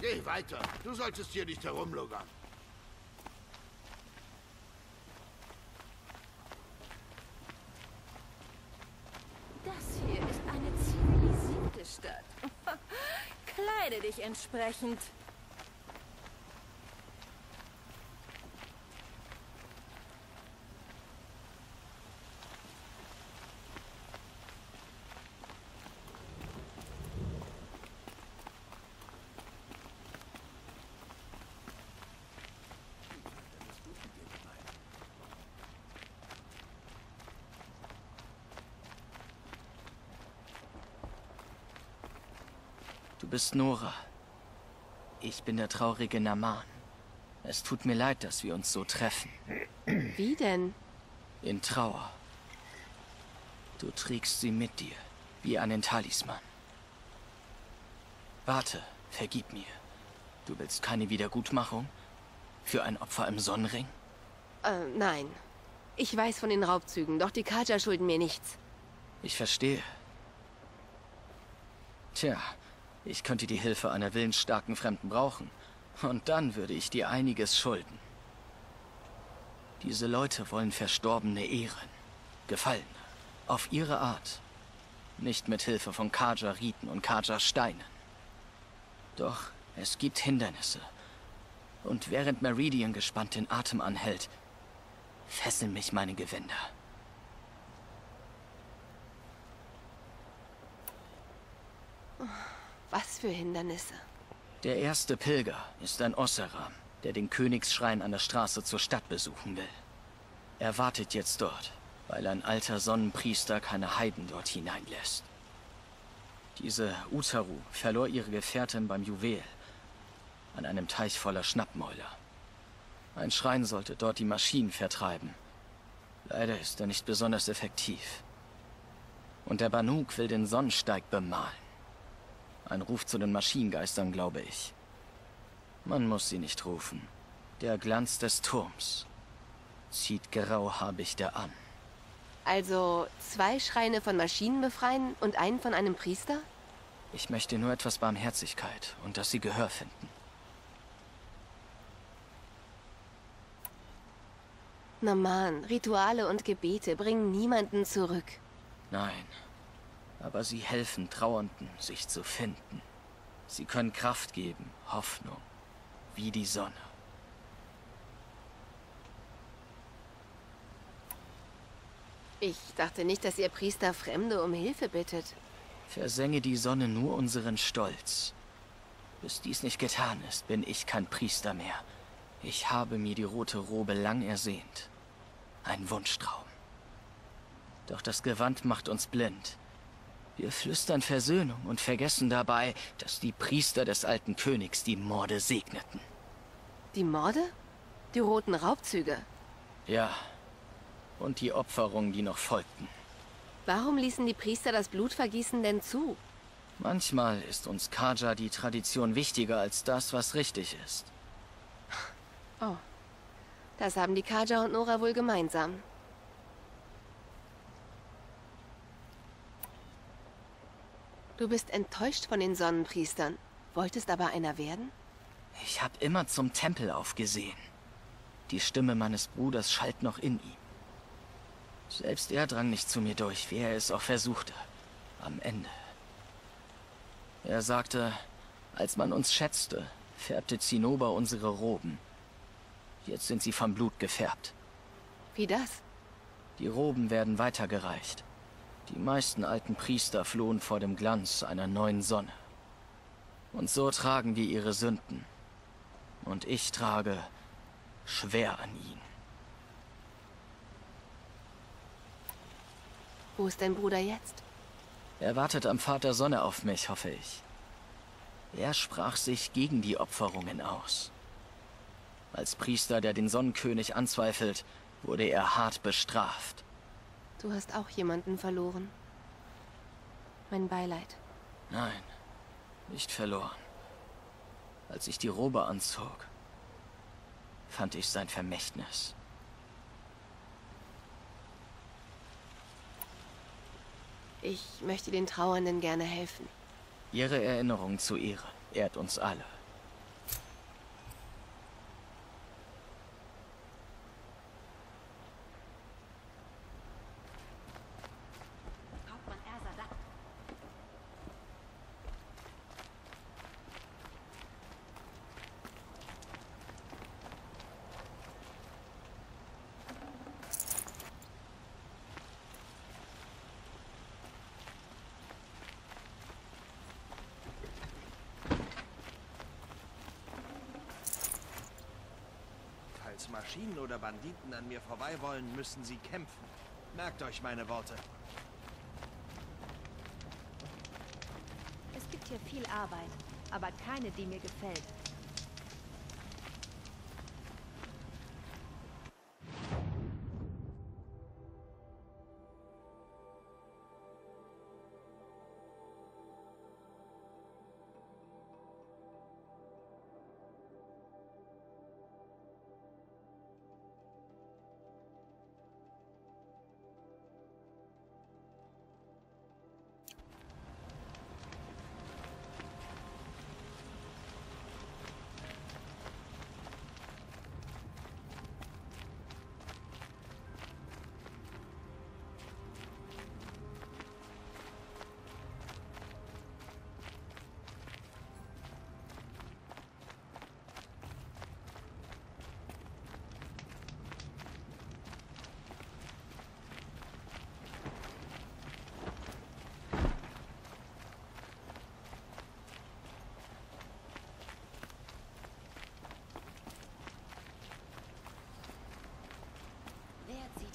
Geh weiter. Du solltest hier nicht herumlungern. Das hier ist eine zivilisierte Stadt. Kleide dich entsprechend. Du bist Nora. Ich bin der traurige Naman. Es tut mir leid, dass wir uns so treffen. Wie denn? In Trauer. Du trägst sie mit dir, wie einen Talisman. Warte, vergib mir. Du willst keine Wiedergutmachung? Für ein Opfer im Sonnenring? Äh, nein. Ich weiß von den Raubzügen, doch die Kaja schulden mir nichts. Ich verstehe. Tja, ich könnte die Hilfe einer willensstarken Fremden brauchen. Und dann würde ich dir einiges schulden. Diese Leute wollen Verstorbene ehren. Gefallene. Auf ihre Art. Nicht mit Hilfe von Kaja-Riten und Kaja-Steinen. Doch es gibt Hindernisse. Und während Meridian gespannt den Atem anhält, fesseln mich meine Gewänder. Was für Hindernisse. Der erste Pilger ist ein Osseram, der den Königsschrein an der Straße zur Stadt besuchen will. Er wartet jetzt dort, weil ein alter Sonnenpriester keine Heiden dort hineinlässt. Diese Utaru verlor ihre Gefährtin beim Juwel, an einem Teich voller Schnappmäuler. Ein Schrein sollte dort die Maschinen vertreiben. Leider ist er nicht besonders effektiv. Und der Banuk will den Sonnensteig bemalen. Ein Ruf zu den Maschinengeistern, glaube ich. Man muss sie nicht rufen. Der Glanz des Turms zieht Grauhabichte an. Also zwei Schreine von Maschinen befreien und einen von einem Priester? Ich möchte nur etwas Barmherzigkeit und dass sie Gehör finden. Na man, Rituale und Gebete bringen niemanden zurück. Nein, aber sie helfen Trauernden, sich zu finden. Sie können Kraft geben, Hoffnung, wie die Sonne. Ich dachte nicht, dass ihr Priester Fremde um Hilfe bittet. Versenge die Sonne nur unseren Stolz. Bis dies nicht getan ist, bin ich kein Priester mehr. Ich habe mir die rote Robe lang ersehnt. Ein Wunschtraum. Doch das Gewand macht uns blind. Wir flüstern Versöhnung und vergessen dabei, dass die Priester des alten Königs die Morde segneten. Die Morde? Die roten Raubzüge? Ja. Und die Opferungen, die noch folgten. Warum ließen die Priester das Blutvergießen denn zu? Manchmal ist uns Kaja die Tradition wichtiger als das, was richtig ist. Oh. Das haben die Kaja und Nora wohl gemeinsam. Du bist enttäuscht von den Sonnenpriestern, wolltest aber einer werden? Ich habe immer zum Tempel aufgesehen. Die Stimme meines Bruders schallt noch in ihm. Selbst er drang nicht zu mir durch, wie er es auch versuchte. Am Ende. Er sagte, als man uns schätzte, färbte Zinnober unsere Roben. Jetzt sind sie vom Blut gefärbt. Wie das? Die Roben werden weitergereicht. Die meisten alten Priester flohen vor dem Glanz einer neuen Sonne. Und so tragen wir ihre Sünden. Und ich trage schwer an ihn. Wo ist dein Bruder jetzt? Er wartet am Vater Sonne auf mich, hoffe ich. Er sprach sich gegen die Opferungen aus. Als Priester, der den Sonnenkönig anzweifelt, wurde er hart bestraft. Du hast auch jemanden verloren. Mein Beileid. Nein, nicht verloren. Als ich die Robe anzog, fand ich sein Vermächtnis. Ich möchte den Trauernden gerne helfen. Ihre Erinnerung zu Ehre ehrt uns alle. Maschinen oder Banditen an mir vorbei wollen, müssen sie kämpfen. Merkt euch meine Worte. Es gibt hier viel Arbeit, aber keine, die mir gefällt.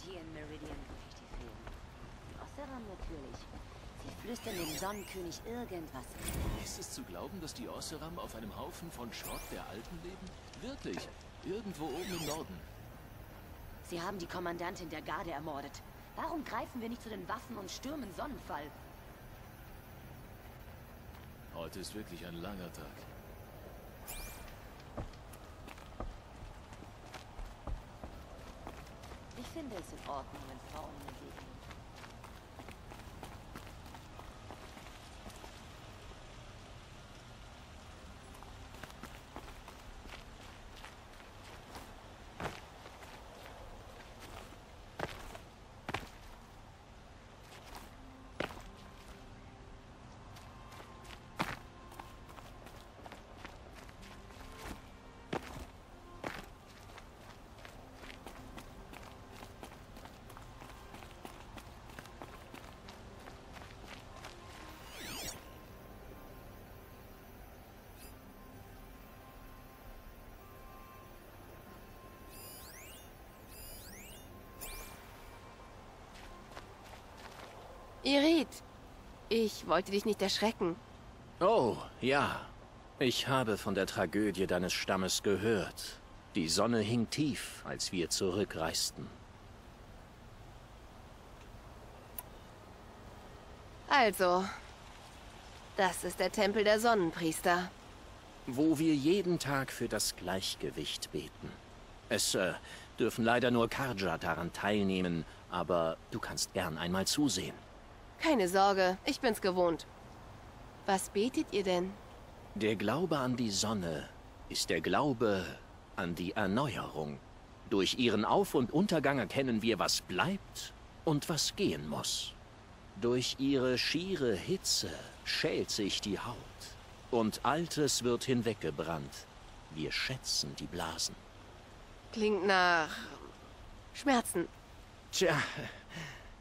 Hier in Meridian Graffiti Film? Die Osseram natürlich. Sie flüstern dem Sonnenkönig irgendwas. Ist es zu glauben, dass die Osseram auf einem Haufen von Schrott der Alten leben? Wirklich. Irgendwo oben im Norden. Sie haben die Kommandantin der Garde ermordet. Warum greifen wir nicht zu den Waffen und stürmen Sonnenfall? Heute ist wirklich ein langer Tag. Finde es in Ordnung, wenn Frauen mir Irit, ich wollte dich nicht erschrecken. Oh, ja. Ich habe von der Tragödie deines Stammes gehört. Die Sonne hing tief, als wir zurückreisten. Also, das ist der Tempel der Sonnenpriester. Wo wir jeden Tag für das Gleichgewicht beten. Es äh, dürfen leider nur Karja daran teilnehmen, aber du kannst gern einmal zusehen. Keine Sorge, ich bin's gewohnt. Was betet ihr denn? Der Glaube an die Sonne ist der Glaube an die Erneuerung. Durch ihren Auf- und Untergang erkennen wir, was bleibt und was gehen muss. Durch ihre schiere Hitze schält sich die Haut und Altes wird hinweggebrannt. Wir schätzen die Blasen. Klingt nach Schmerzen. Tja,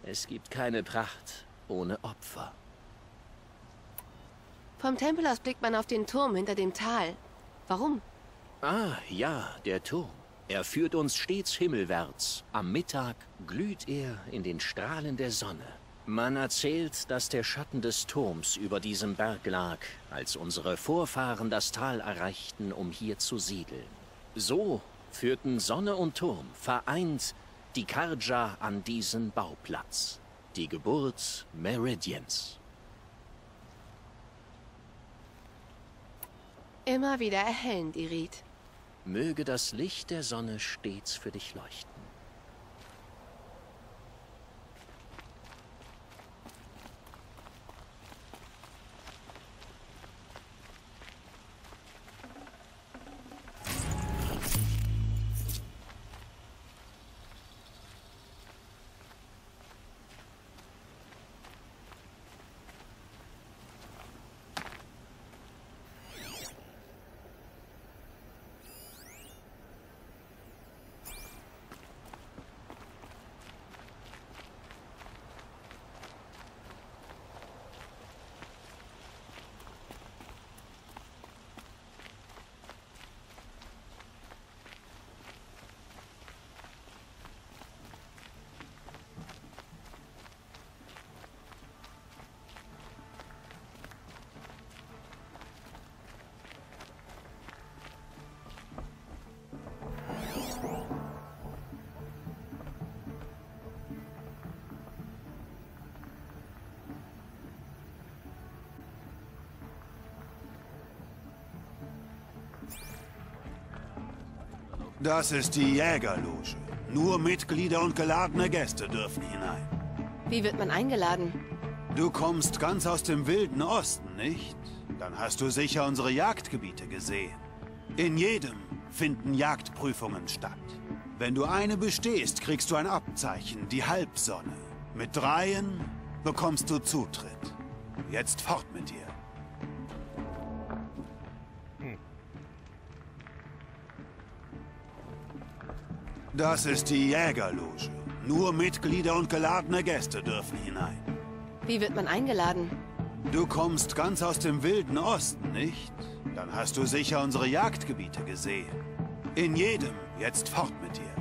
es gibt keine Pracht ohne Opfer. Vom Tempel aus blickt man auf den Turm hinter dem Tal. Warum? Ah, ja, der Turm. Er führt uns stets himmelwärts. Am Mittag glüht er in den Strahlen der Sonne. Man erzählt, dass der Schatten des Turms über diesem Berg lag, als unsere Vorfahren das Tal erreichten, um hier zu siedeln. So führten Sonne und Turm vereint die Karja an diesen Bauplatz. Die Geburt Meridians. Immer wieder erhellend, Irit. Möge das Licht der Sonne stets für dich leuchten. Das ist die Jägerloge. Nur Mitglieder und geladene Gäste dürfen hinein. Wie wird man eingeladen? Du kommst ganz aus dem wilden Osten, nicht? Dann hast du sicher unsere Jagdgebiete gesehen. In jedem finden Jagdprüfungen statt. Wenn du eine bestehst, kriegst du ein Abzeichen, die Halbsonne. Mit dreien bekommst du Zutritt. Jetzt fort mit dir. Das ist die Jägerloge. Nur Mitglieder und geladene Gäste dürfen hinein. Wie wird man eingeladen? Du kommst ganz aus dem wilden Osten, nicht? Dann hast du sicher unsere Jagdgebiete gesehen. In jedem. Jetzt fort mit dir.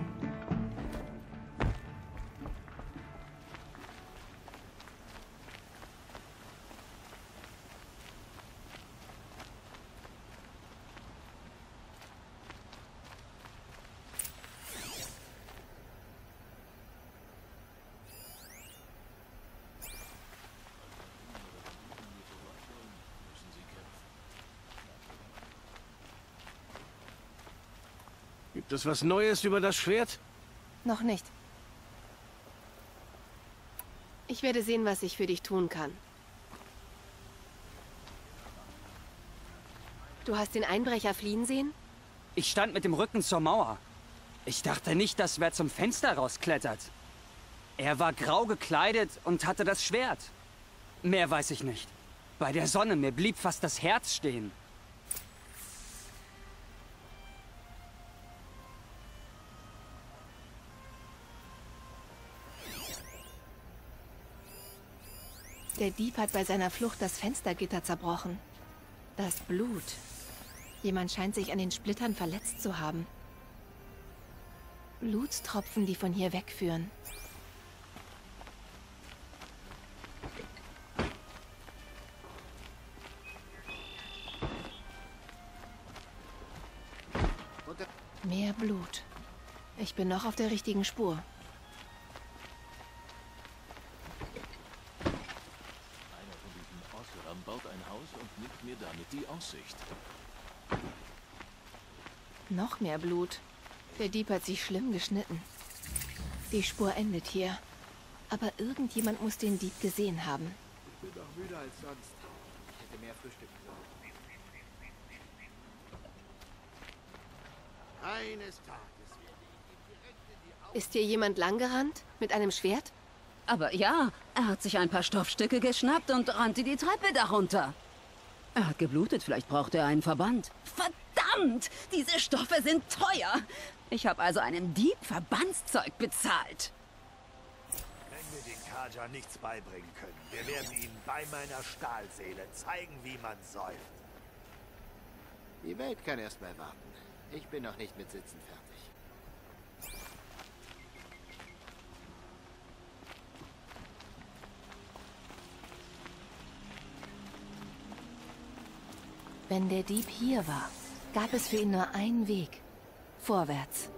Gibt es was Neues über das Schwert? Noch nicht. Ich werde sehen, was ich für dich tun kann. Du hast den Einbrecher fliehen sehen? Ich stand mit dem Rücken zur Mauer. Ich dachte nicht, dass wer zum Fenster rausklettert. Er war grau gekleidet und hatte das Schwert. Mehr weiß ich nicht. Bei der Sonne, mir blieb fast das Herz stehen. Der Dieb hat bei seiner Flucht das Fenstergitter zerbrochen. Das Blut. Jemand scheint sich an den Splittern verletzt zu haben. Blutstropfen, die von hier wegführen. Mehr Blut. Ich bin noch auf der richtigen Spur. Einer von diesen Osseram baut ein Haus und nimmt mir damit die Aussicht. Noch mehr Blut. Der Dieb hat sich schlimm geschnitten. Die Spur endet hier. Aber irgendjemand muss den Dieb gesehen haben. Ich bin noch müder als sonst. Ich hätte mehr frühstücken sollen. Eines Tages. Ist hier jemand langgerannt? Mit einem Schwert? Aber ja, er hat sich ein paar Stoffstücke geschnappt und rannte die Treppe darunter. Er hat geblutet, vielleicht braucht er einen Verband. Verdammt! Diese Stoffe sind teuer! Ich habe also einem Dieb Verbandszeug bezahlt. Wenn wir den Kaja nichts beibringen können, wir werden ihnen bei meiner Stahlseele zeigen, wie man säuft. Die Welt kann erst mal warten. Ich bin noch nicht mit Sitzen fertig. Wenn der Dieb hier war, gab es für ihn nur einen Weg. Vorwärts.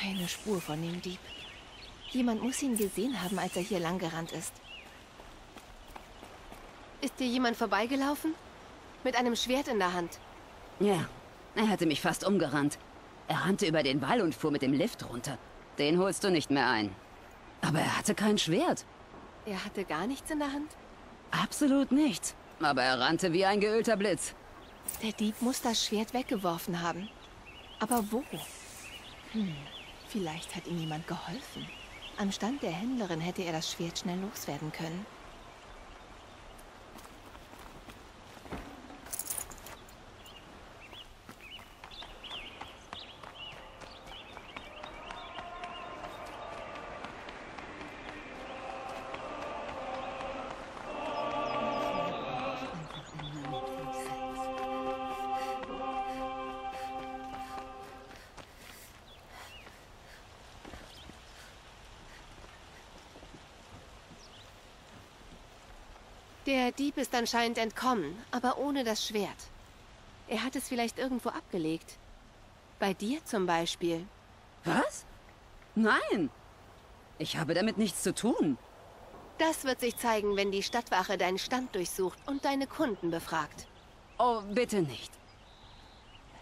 Keine Spur von dem Dieb. Jemand muss ihn gesehen haben, als er hier langgerannt ist. Dir jemand vorbeigelaufen? Mit einem Schwert in der Hand. Ja, er hatte mich fast umgerannt. Er rannte über den Wall und fuhr mit dem Lift runter. Den holst du nicht mehr ein. Aber er hatte kein Schwert. Er hatte gar nichts in der Hand? Absolut nichts. Aber er rannte wie ein geölter Blitz. Der Dieb muss das Schwert weggeworfen haben. Aber wo? Hm, vielleicht hat ihm jemand geholfen. Am Stand der Händlerin hätte er das Schwert schnell loswerden können. Der Dieb ist anscheinend entkommen, aber ohne das Schwert. Er hat es vielleicht irgendwo abgelegt. Bei dir zum Beispiel. Was? Nein. Ich habe damit nichts zu tun. Das wird sich zeigen, wenn die Stadtwache deinen Stand durchsucht und deine Kunden befragt. Oh, bitte nicht.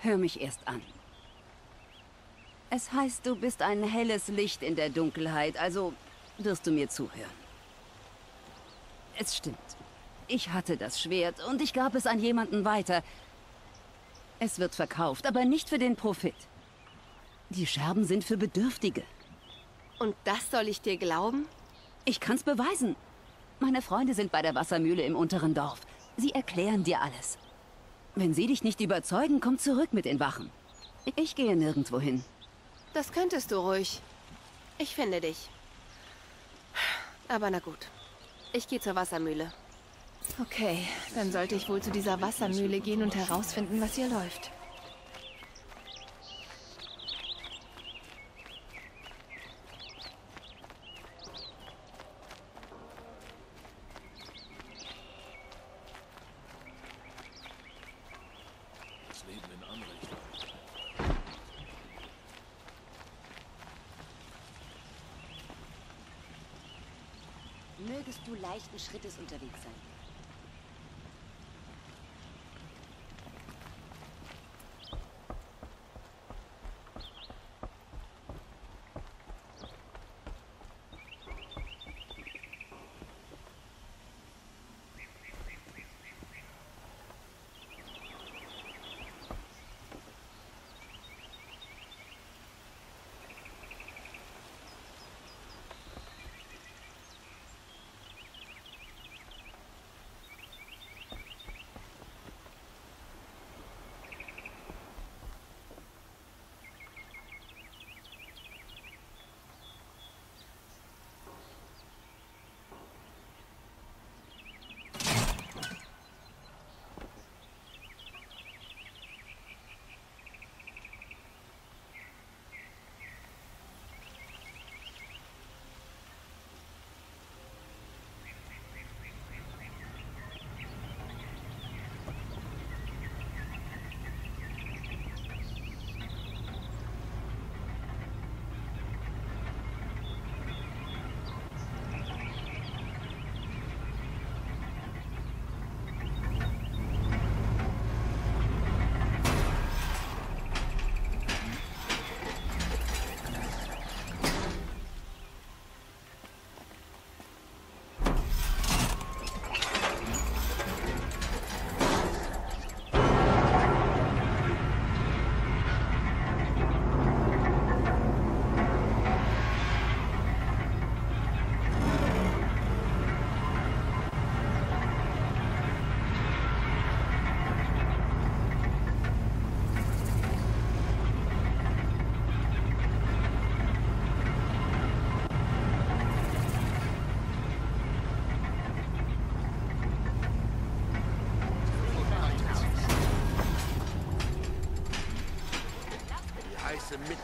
Hör mich erst an. Es heißt, du bist ein helles Licht in der Dunkelheit, also wirst du mir zuhören. Es stimmt. Ich hatte das Schwert und ich gab es an jemanden weiter. Es wird verkauft, aber nicht für den Profit. Die Scherben sind für Bedürftige. Und das soll ich dir glauben? Ich kann's beweisen. Meine Freunde sind bei der Wassermühle im unteren Dorf. Sie erklären dir alles. Wenn sie dich nicht überzeugen, komm zurück mit den Wachen. Ich gehe nirgendwo hin. Das könntest du ruhig. Ich finde dich. Aber na gut. Ich gehe zur Wassermühle. Okay, dann sollte ich wohl zu dieser Wassermühle gehen und herausfinden, was hier läuft. Mögest du leichten Schrittes unterwegs sein.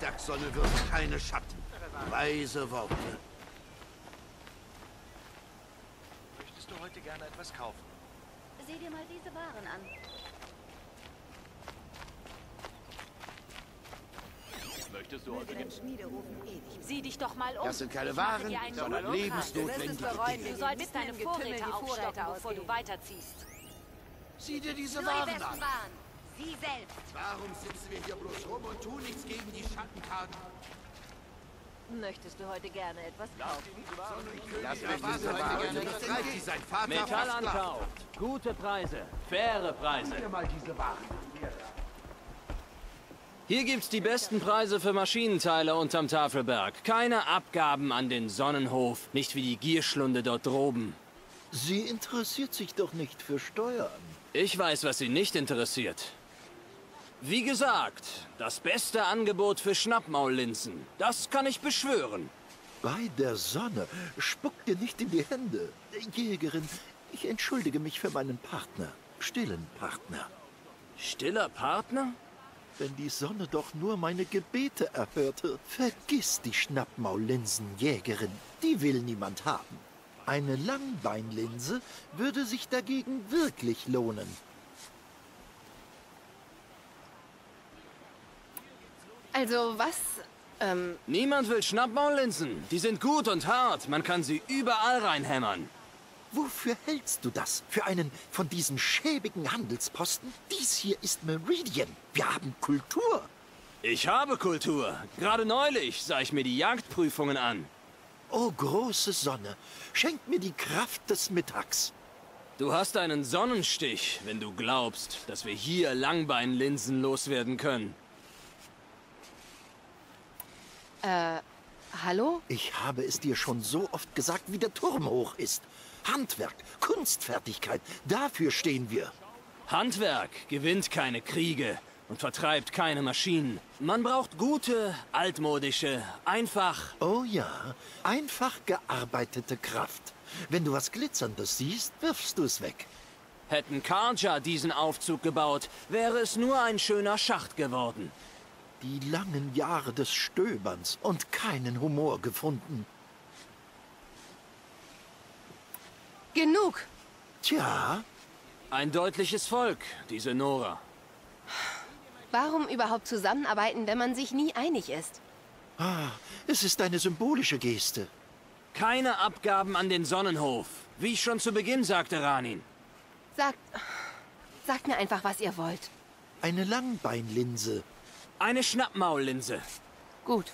Mittagssonne wirft keine Schatten. Weise Worte. Möchtest du heute gerne etwas kaufen? Sieh dir mal diese Waren an. Möchtest du heute... Sieh dich doch mal um. Das sind keine Waren, sondern lebensnotwendige Du wirst es bereuen. Dinge. Du solltest Mitten deine Vorräte Vorräte aufstocken, bevor du weiterziehst. Sieh dir diese Waren an. Sie selbst. Warum sitzen wir hier bloß rum und tun nichts gegen die Schattenkarten? Möchtest du heute gerne etwas kaufen? Lass mich diese Waren nicht frei, die sein Vater Metallankauf. Gute Preise. Faire Preise. mal diese Waren. Hier gibt's die besten Preise für Maschinenteile unterm Tafelberg. Keine Abgaben an den Sonnenhof. Nicht wie die Gierschlunde dort droben. Sie interessiert sich doch nicht für Steuern. Ich weiß, was Sie nicht interessiert. Wie gesagt, das beste Angebot für Schnappmaullinsen. Das kann ich beschwören. Bei der Sonne. Spuck dir nicht in die Hände. Jägerin, ich entschuldige mich für meinen Partner. Stillen Partner. Stiller Partner? Wenn die Sonne doch nur meine Gebete erhörte. Vergiss die Schnappmaullinsen, Jägerin. Die will niemand haben. Eine Langbeinlinse würde sich dagegen wirklich lohnen. Also was? Ähm, Niemand will Schnappmaullinsen. Die sind gut und hart. Man kann sie überall reinhämmern. Wofür hältst du das? Für einen von diesen schäbigen Handelsposten? Dies hier ist Meridian. Wir haben Kultur. Ich habe Kultur. Gerade neulich sah ich mir die Jagdprüfungen an. Oh, große Sonne, schenk mir die Kraft des Mittags. Du hast einen Sonnenstich, wenn du glaubst, dass wir hier Langbeinlinsen loswerden können. Äh, hallo? Ich habe es dir schon so oft gesagt, wie der Turm hoch ist. Handwerk, Kunstfertigkeit, dafür stehen wir. Handwerk gewinnt keine Kriege und vertreibt keine Maschinen. Man braucht gute, altmodische, einfach... Oh ja, einfach gearbeitete Kraft. Wenn du was Glitzerndes siehst, wirfst du es weg. Hätten Karja diesen Aufzug gebaut, wäre es nur ein schöner Schacht geworden. Die langen Jahre des Stöberns und keinen Humor gefunden. Genug! Tja. Ein deutliches Volk, diese Nora. Warum überhaupt zusammenarbeiten, wenn man sich nie einig ist? Ah, es ist eine symbolische Geste. Keine Abgaben an den Sonnenhof. Wie ich schon zu Beginn sagte, Ranin. Sagt... Sagt mir einfach, was ihr wollt. Eine Langbeinlinse. Eine Schnappmaullinse. Gut.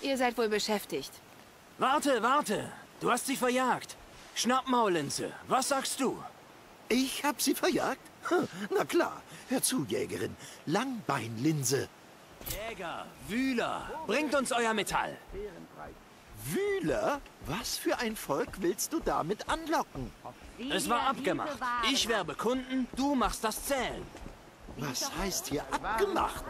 Ihr seid wohl beschäftigt. Warte, warte. Du hast sie verjagt. Schnappmaullinse, was sagst du? Ich hab sie verjagt? Hm, na klar. Hör zu, Jägerin. Langbeinlinse. Jäger, Wühler, bringt uns euer Metall. Wühler? Was für ein Volk willst du damit anlocken? Es war abgemacht. Ich werbe Kunden, du machst das Zählen. Was heißt hier abgemacht?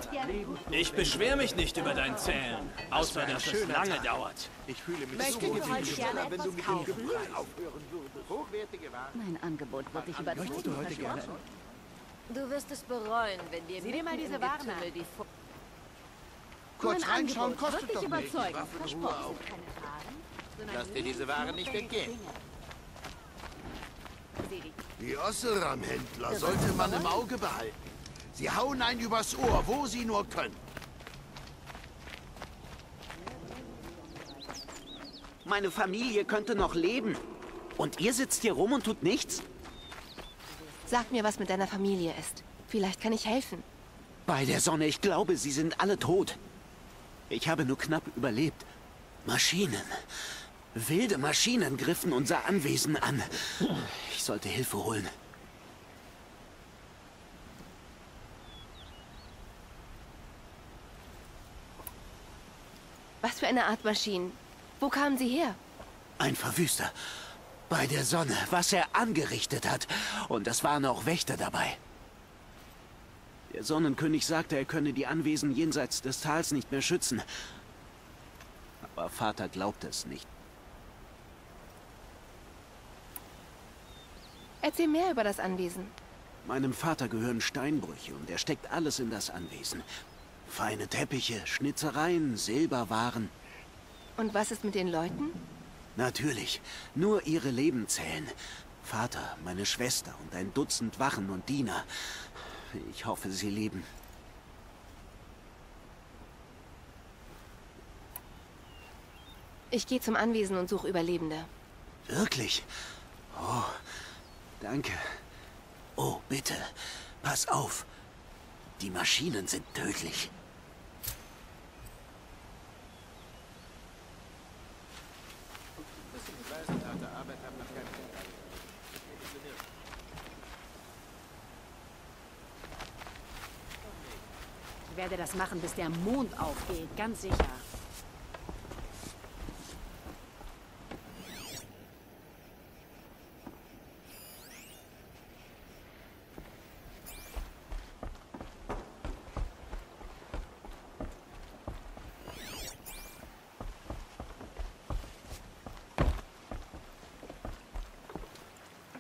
Ich beschwer mich nicht über dein Zählen, außer dass es lange dauert. Ich fühle mich Möchtest so viel gerne schneller, wenn du etwas mit dem kaufen? Gebrüll aufhören würdest. Hochwertige Waren. Mein Angebot wird dich überzeugen. Du wirst es bereuen, wenn dir Sieh dir mal diese Waren an. die Kurz reinschauen Angebot kostet wird doch überzeugen. Ruhe auf. Lass dir diese Waren nicht entgehen. Die Osseram-Händler sollte man im Auge behalten. Sie hauen einen übers Ohr, wo sie nur können. Meine Familie könnte noch leben. Und ihr sitzt hier rum und tut nichts? Sag mir, was mit deiner Familie ist. Vielleicht kann ich helfen. Bei der Sonne, ich glaube, sie sind alle tot. Ich habe nur knapp überlebt. Maschinen. Wilde Maschinen griffen unser Anwesen an. Ich sollte Hilfe holen. Was für eine Art Maschinen? Wo kamen sie her? Ein Verwüster. Bei der Sonne, was er angerichtet hat. Und es waren auch Wächter dabei. Der Sonnenkönig sagte, er könne die Anwesen jenseits des Tals nicht mehr schützen. Aber Vater glaubte es nicht. Erzähl mehr über das Anwesen. Meinem Vater gehören Steinbrüche und er steckt alles in das Anwesen. Feine Teppiche, Schnitzereien, Silberwaren. Und was ist mit den Leuten? Natürlich, nur ihre Leben zählen. Vater, meine Schwester und ein Dutzend Wachen und Diener. Ich hoffe, sie leben. Ich gehe zum Anwesen und suche Überlebende. Wirklich? Oh, danke. Oh, bitte, pass auf. Die Maschinen sind tödlich. Ich werde das machen, bis der Mond aufgeht, ganz sicher.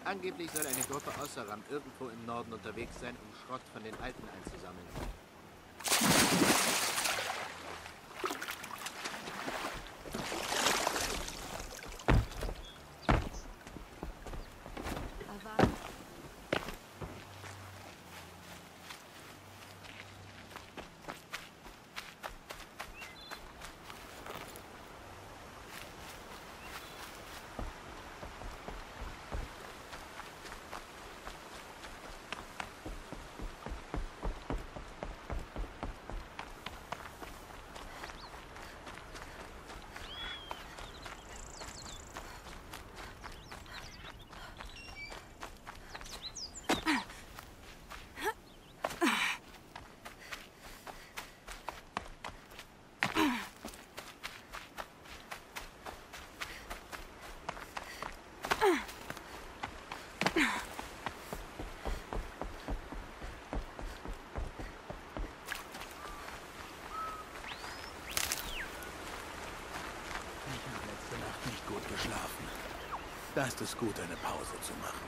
Angeblich soll eine Gruppe Osseram irgendwo im Norden unterwegs sein, um Schrott von den Alten einzusammeln. Da ist es gut, eine Pause zu machen.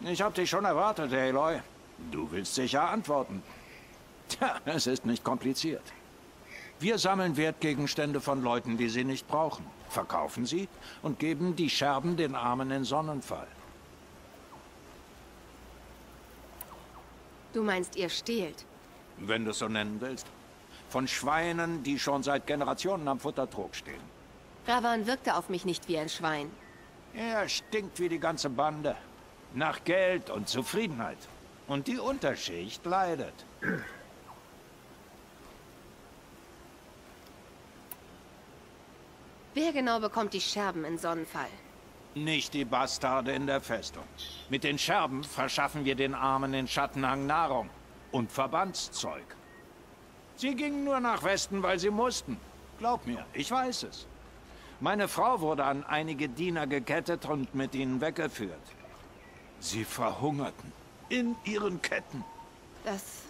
Ich hab dich schon erwartet, Aloy. Du willst sicher antworten. Tja, es ist nicht kompliziert. Wir sammeln Wertgegenstände von Leuten, die sie nicht brauchen, verkaufen sie und geben die Scherben den Armen in Sonnenfall. Du meinst, ihr stehlt? Wenn du es so nennen willst. Von Schweinen, die schon seit Generationen am Futtertrog stehen. Ravan wirkte auf mich nicht wie ein Schwein. Er stinkt wie die ganze Bande. Nach Geld und Zufriedenheit. Und die Unterschicht leidet. Wer genau bekommt die Scherben in Sonnenfall? Nicht die Bastarde in der Festung. Mit den Scherben verschaffen wir den Armen in Schattenhang Nahrung und Verbandszeug. Sie gingen nur nach Westen, weil sie mussten. Glaub mir, ich weiß es. Meine Frau wurde an einige Diener gekettet und mit ihnen weggeführt. Sie verhungerten. In ihren Ketten. Das...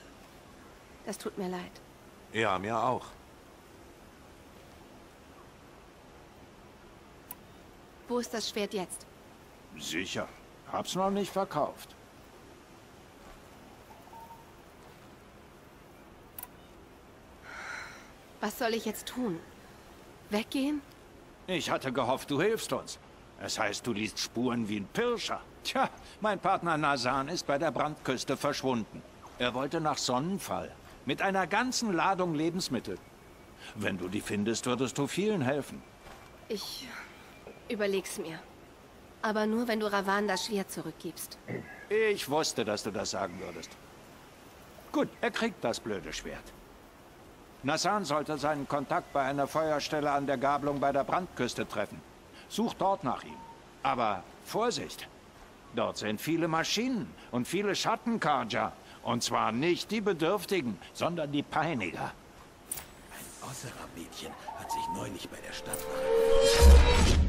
das tut mir leid. Ja, mir auch. Wo ist das Schwert jetzt? Sicher. Hab's noch nicht verkauft. Was soll ich jetzt tun? Weggehen? Ich hatte gehofft, du hilfst uns. Es heißt, du liest Spuren wie ein Pirscher. Tja, mein Partner Nasan ist bei der Brandküste verschwunden. Er wollte nach Sonnenfall. Mit einer ganzen Ladung Lebensmittel. Wenn du die findest, würdest du vielen helfen. Ich überleg's mir. Aber nur, wenn du Ravan das Schwert zurückgibst. Ich wusste, dass du das sagen würdest. Gut, er kriegt das blöde Schwert. Nassan sollte seinen Kontakt bei einer Feuerstelle an der Gabelung bei der Brandküste treffen. Such dort nach ihm. Aber Vorsicht! Dort sind viele Maschinen und viele Schattenkarja. Und zwar nicht die Bedürftigen, sondern die Peiniger. Ein Osserer-Mädchen hat sich neulich bei der Stadtwache